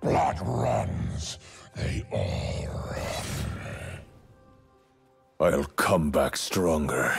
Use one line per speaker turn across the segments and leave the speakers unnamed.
Blood runs. They all run.
I'll come back stronger.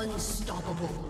Unstoppable.